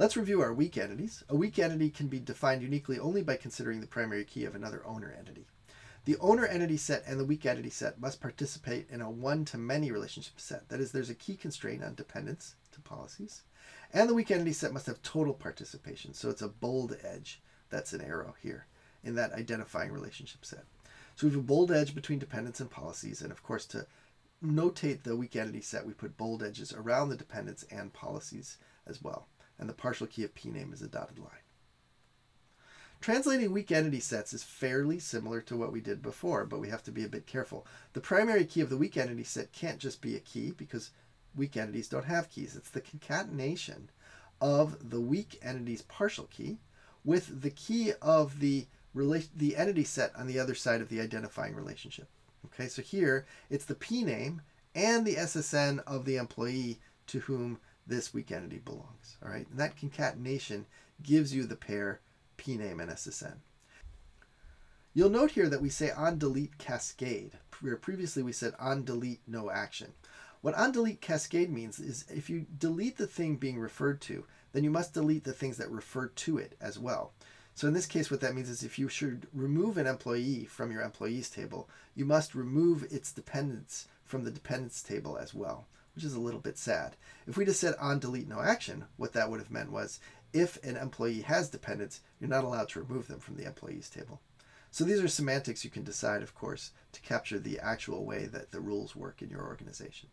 Let's review our weak entities. A weak entity can be defined uniquely only by considering the primary key of another owner entity. The owner entity set and the weak entity set must participate in a one-to-many relationship set. That is, there's a key constraint on dependents to policies. And the weak entity set must have total participation. So it's a bold edge. That's an arrow here in that identifying relationship set. So we have a bold edge between dependents and policies. And of course, to notate the weak entity set, we put bold edges around the dependents and policies as well. And the partial key of p name is a dotted line. Translating weak entity sets is fairly similar to what we did before, but we have to be a bit careful. The primary key of the weak entity set can't just be a key because weak entities don't have keys. It's the concatenation of the weak entity's partial key with the key of the the entity set on the other side of the identifying relationship. Okay, so here it's the P name and the SSN of the employee to whom this weak entity belongs. All right, and that concatenation gives you the pair P name and SSN. You'll note here that we say on delete cascade, where previously we said on delete no action. What on delete cascade means is if you delete the thing being referred to, then you must delete the things that refer to it as well. So in this case, what that means is if you should remove an employee from your employees table, you must remove its dependents from the dependents table as well, which is a little bit sad. If we just said on delete no action, what that would have meant was if an employee has dependents, you're not allowed to remove them from the employees table. So these are semantics you can decide, of course, to capture the actual way that the rules work in your organization.